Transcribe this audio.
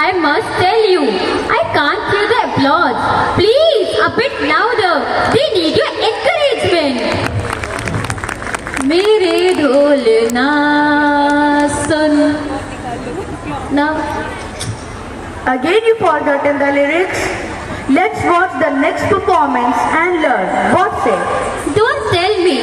I must tell you, I can't hear the applause. Please, a bit louder. They need your encouragement. मेरे ढोल ना सुन Again you forgotten the lyrics? Let's watch the next performance and learn. What say? Don't tell me,